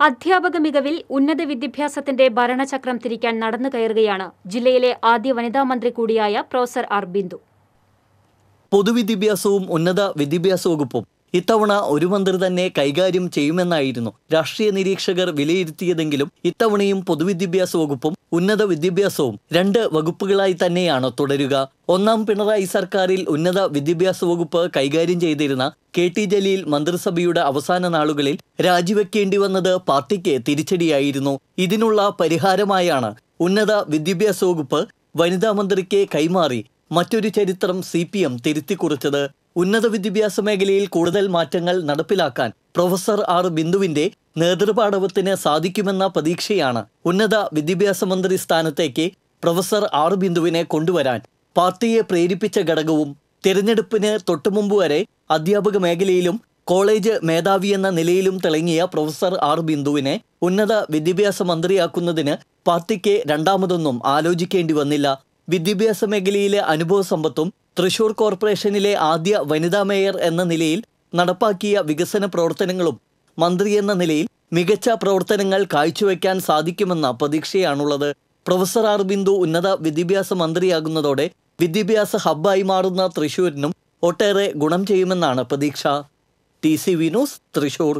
അധ്യാപക മികവിൽ ഉന്നത വിദ്യാഭ്യാസത്തിന്റെ ഭരണചക്രം തിരിക്കാൻ നടന്നു കയറുകയാണ് ജില്ലയിലെ ആദ്യ വനിതാ മന്ത്രി കൂടിയായ പ്രൊഫസർ ആർ ബിന്ദു പൊതുവിദ്യാഭ്യാസവും ഉന്നത വിദ്യാഭ്യാസ വകുപ്പും ഇത്തവണ ഒരു മന്ത്രി തന്നെ കൈകാര്യം ചെയ്യുമെന്നായിരുന്നു രാഷ്ട്രീയ നിരീക്ഷകർ വിലയിരുത്തിയതെങ്കിലും ഇത്തവണയും പൊതുവിദ്യാഭ്യാസ വകുപ്പും ഉന്നത വിദ്യാഭ്യാസവും രണ്ട് വകുപ്പുകളായി തന്നെയാണ് തുടരുക. ഒന്നാം പിണറായി സർക്കാരിൽ ഉന്നത വിദ്യാഭ്യാസ വകുപ്പ് കൈകാര്യം ചെയ്തിരുന്ന കെ ടി ജലീൽ മന്ത്രിസഭയുടെ അവസാന നാളുകളിൽ രാജിവെക്കേണ്ടി വന്നത് പാർട്ടിക്ക് തിരിച്ചടിയായിരുന്നു. ഇതിനുള്ള പരിഹാരമായാണ് ഉന്നത വിദ്യാഭ്യാസ വകുപ്പ് വനിതാ മന്ത്രിക്ക് കൈമാറി മറ്റൊരു ചരിത്രം സി പി എം തിരുത്തിക്കുറിച്ചത് ഉന്നത വിദ്യാഭ്യാസ മേഖലയിൽ കൂടുതൽ മാറ്റങ്ങൾ നടപ്പിലാക്കാൻ പ്രൊഫസർ ആർ ബിന്ദുവിന്റെ നേതൃപാടവത്തിന് സാധിക്കുമെന്ന പ്രതീക്ഷയാണ് ഉന്നത വിദ്യാഭ്യാസ മന്ത്രി സ്ഥാനത്തേക്ക് പ്രൊഫസർ ആർ ബിന്ദുവിനെ കൊണ്ടുവരാൻ പാർട്ടിയെ പ്രേരിപ്പിച്ച ഘടകവും തിരഞ്ഞെടുപ്പിന് തൊട്ടുമുമ്പ് വരെ അധ്യാപക മേഖലയിലും കോളേജ് മേധാവി എന്ന നിലയിലും തിളങ്ങിയ പ്രൊഫസർ ആർ ബിന്ദുവിനെ ഉന്നത വിദ്യാഭ്യാസ മന്ത്രിയാക്കുന്നതിന് പാർട്ടിക്ക് രണ്ടാമതൊന്നും ആലോചിക്കേണ്ടി വന്നില്ല. വിദ്യാഭ്യാസ മേഖലയിലെ അനുഭവ സമ്പത്തും തൃശൂർ കോർപ്പറേഷനിലെ ആദ്യ വനിതാ മേയർ എന്ന നിലയിൽ നടപ്പാക്കിയ വികസന പ്രവർത്തനങ്ങളും മന്ത്രി എന്ന നിലയിൽ മികച്ച പ്രവർത്തനങ്ങൾ കാഴ്ചവെക്കാൻ സാധിക്കുമെന്ന പ്രതീക്ഷയാണുള്ളത്. പ്രൊഫസർ ആർ ബിന്ദു ഉന്നത വിദ്യാഭ്യാസ മന്ത്രിയാകുന്നതോടെ വിദ്യാഭ്യാസ ഹബ്ബായി മാറുന്ന തൃശൂരിനും ഒട്ടേറെ ഗുണം ചെയ്യുമെന്നാണ് പ്രതീക്ഷ. T C V news Thrissur.